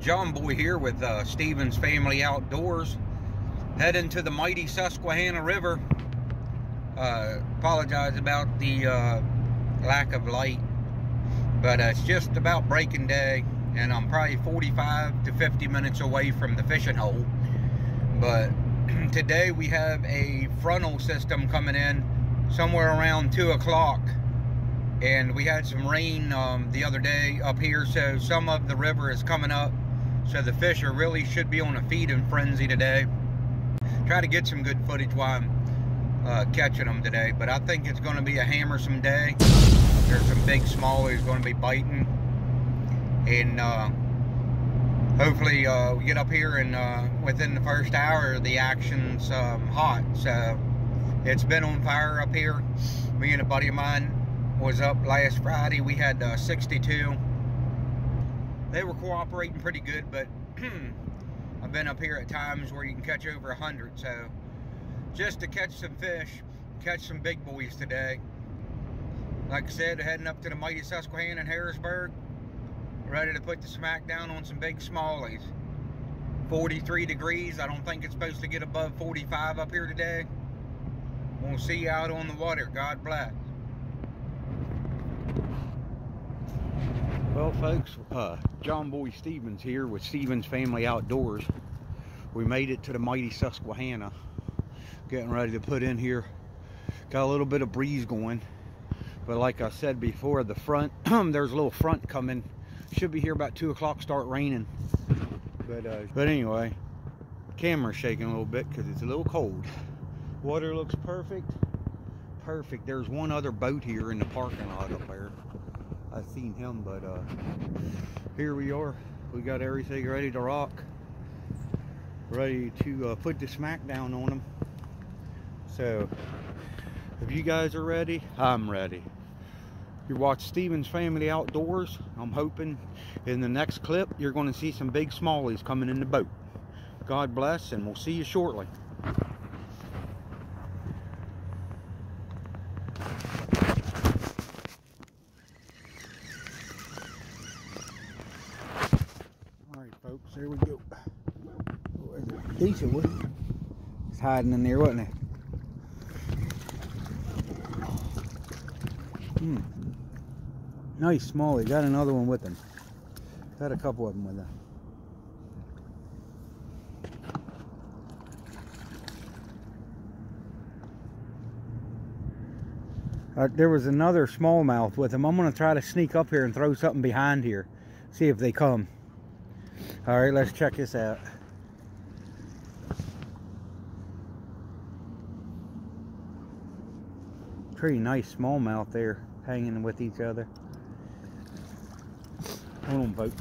John Boy here with uh, Stevens Family Outdoors, heading to the mighty Susquehanna River. Uh, apologize about the uh, lack of light, but uh, it's just about breaking day, and I'm probably 45 to 50 minutes away from the fishing hole. But today we have a frontal system coming in somewhere around 2 o'clock and we had some rain um, the other day up here so some of the river is coming up. So the fish are really should be on a feeding frenzy today. Try to get some good footage while I'm uh, catching them today but I think it's going to be a hammersome day. There's some big smallies going to be biting. And uh, hopefully uh, we get up here and uh, within the first hour the action's um, hot. So it's been on fire up here. Me and a buddy of mine was up last Friday. We had uh, 62. They were cooperating pretty good, but I've been up here at times where you can catch over 100. So just to catch some fish, catch some big boys today. Like I said, heading up to the mighty Susquehanna in Harrisburg. Ready to put the smack down on some big smallies. 43 degrees. I don't think it's supposed to get above 45 up here today. We'll see you out on the water. God bless. Well, folks, uh, John Boy Stevens here with Stevens Family Outdoors. We made it to the mighty Susquehanna. Getting ready to put in here. Got a little bit of breeze going. But like I said before, the front, there's a little front coming. Should be here about 2 o'clock, start raining. But, uh, but anyway, camera's shaking a little bit because it's a little cold. Water looks perfect. Perfect. There's one other boat here in the parking lot up there. I've seen him, but uh, here we are. We got everything ready to rock. Ready to uh, put the smack down on them. So, if you guys are ready, I'm ready. You watch Stevens Family Outdoors. I'm hoping in the next clip, you're going to see some big smallies coming in the boat. God bless, and we'll see you shortly. there we go. Oh, a decent one. It's hiding in there, wasn't it? Hmm. Nice small. He got another one with him. Got a couple of them with him. Uh, there was another smallmouth with him. I'm going to try to sneak up here and throw something behind here. See if they come. All right, let's check this out. Pretty nice smallmouth there, hanging with each other. Hold on, boat.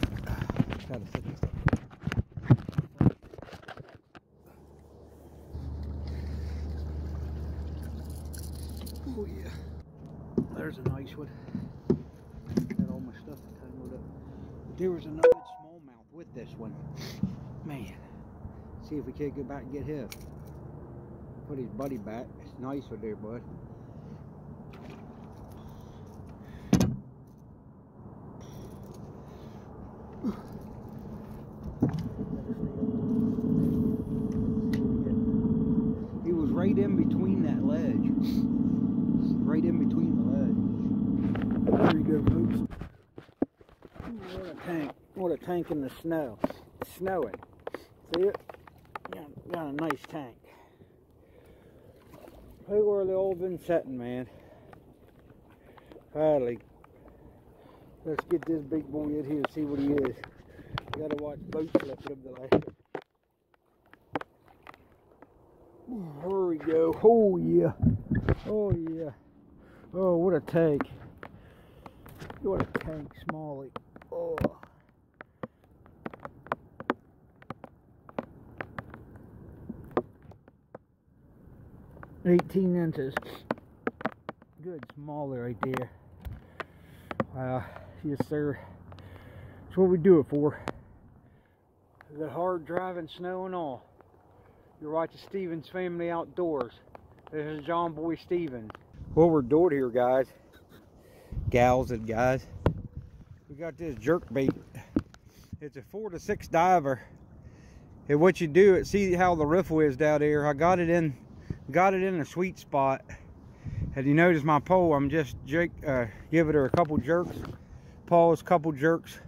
Oh yeah, there's a nice one. Got all my stuff tangled up. There was another smallmouth with this one. Man, see if we can't go back and get him. Put his buddy back. It's nice with there, bud. He was right in between that ledge. Right in between the ledge. There you go, folks. What a tank. What a tank in the snow. It's snowing. See it? Got, got a nice tank. Look where the old been setting, man. Finally. Let's get this big boy in here and see what he is. Gotta watch boat flipping him the last Here we go. Oh yeah. Oh yeah. Oh what a tank. What a tank, Smalley. Oh. 18 inches. Good smaller right there. Uh, yes, sir. That's what we do it for. The hard driving snow and all. You're watching Stevens Family Outdoors. This is John Boy Stevens. What we're doing here, guys, gals and guys, we got this jerk bait It's a four to six diver. And what you do, it see how the riffle is down there. I got it in, got it in a sweet spot. And you notice my pole, I'm just uh, giving her a couple jerks. Pause, couple jerks.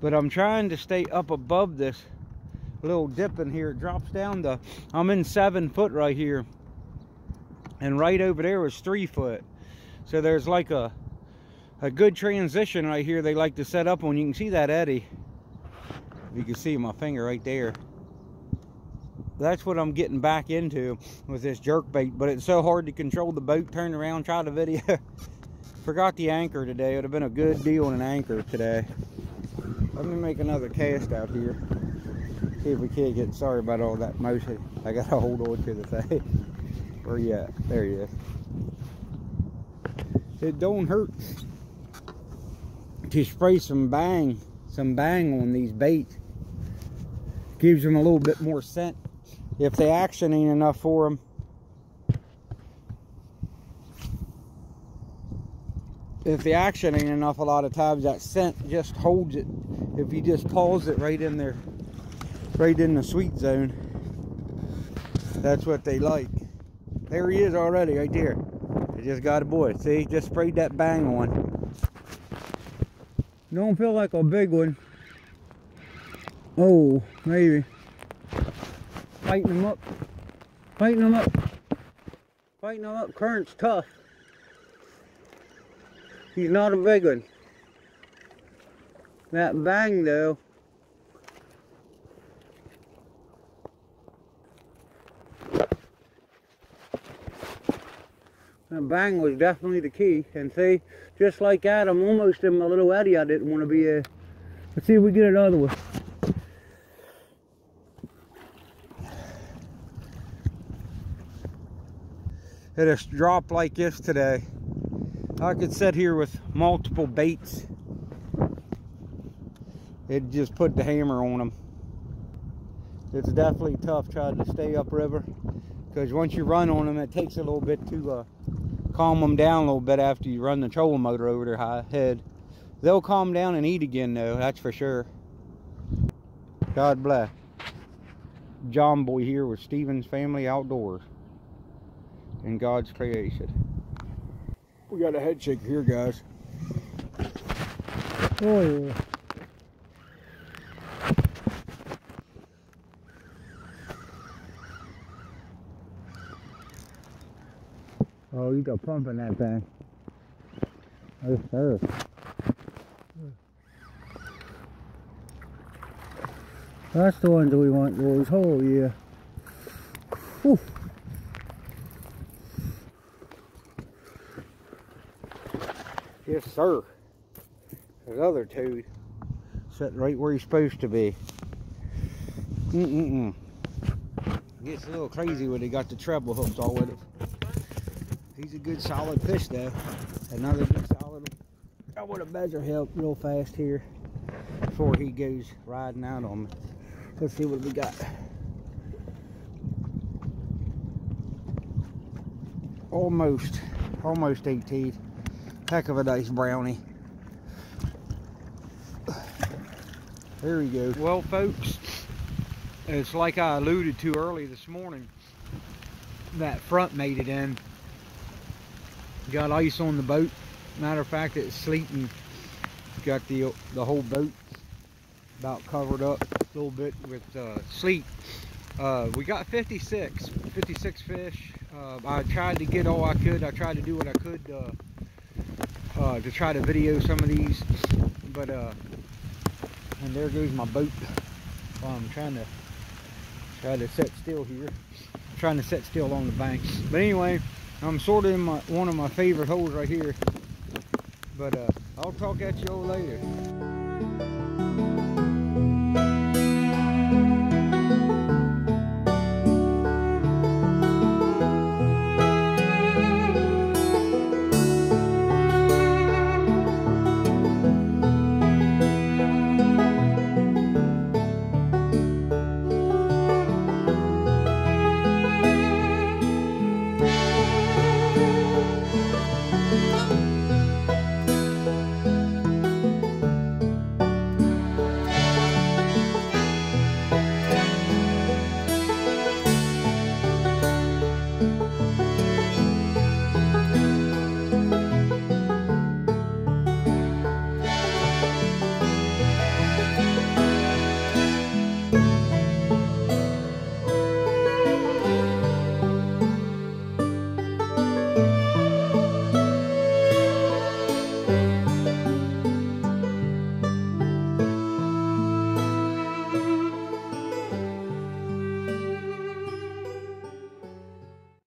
But I'm trying to stay up above this little dip in here. It drops down to, I'm in seven foot right here. And right over there was three foot. So there's like a, a good transition right here they like to set up on. You can see that eddy. You can see my finger right there. That's what I'm getting back into with this jerk bait. But it's so hard to control the boat, turn around, try the video. Forgot the anchor today. It would have been a good deal on an anchor today. Let me make another cast out here. If we can't get, sorry about all that motion. I got to hold on to the thing. Where you at? There he is. It don't hurt to spray some bang, some bang on these baits. Gives them a little bit more scent. If the action ain't enough for them, if the action ain't enough a lot of times that scent just holds it if you just pause it right in there right in the sweet zone. That's what they like. There he is already right there. I just got a boy. See just sprayed that bang on. Don't feel like a big one. Oh maybe. Fighting them up. Fighting them up. Fighting them up. Current's tough. He's not a big one. That bang though. Bang was definitely the key. And see, just like that, I'm almost in my little eddy I didn't want to be in. Let's see if we get another one. It has dropped like this today. I could sit here with multiple baits. It just put the hammer on them. It's definitely tough trying to stay upriver because once you run on them, it takes a little bit to uh, calm them down a little bit after you run the trolling motor over their high head. They'll calm down and eat again though, that's for sure. God bless. John Boy here with Stevens Family Outdoors in God's creation. We got a head shake here, guys. Oh, yeah. Oh, you got pump in that thing. Yes, sir. That's the ones that we want, boys. Oh, yeah. Whew. Yes, sir. There's other two sitting right where he's supposed to be. Mm-mm-mm. Gets a little crazy when he got the treble hooks all with it. He's a good solid fish though. Another good solid. I want to measure him real fast here before he goes riding out on me. Let's see what we got. Almost, almost 18. Heck of a nice brownie. There we go. Well, folks, it's like I alluded to early this morning. That front made it in. Got ice on the boat. Matter of fact, it's sleeting. Got the the whole boat about covered up a little bit with uh, sleet. Uh, we got 56, 56 fish. Uh, I tried to get all I could. I tried to do what I could uh, uh, to try to video some of these. But, uh, and there goes my boat. Well, I'm trying to, try to set still here. I'm trying to set still on the banks. But anyway, I'm sort of in my, one of my favorite holes right here. But uh, I'll talk at you all later.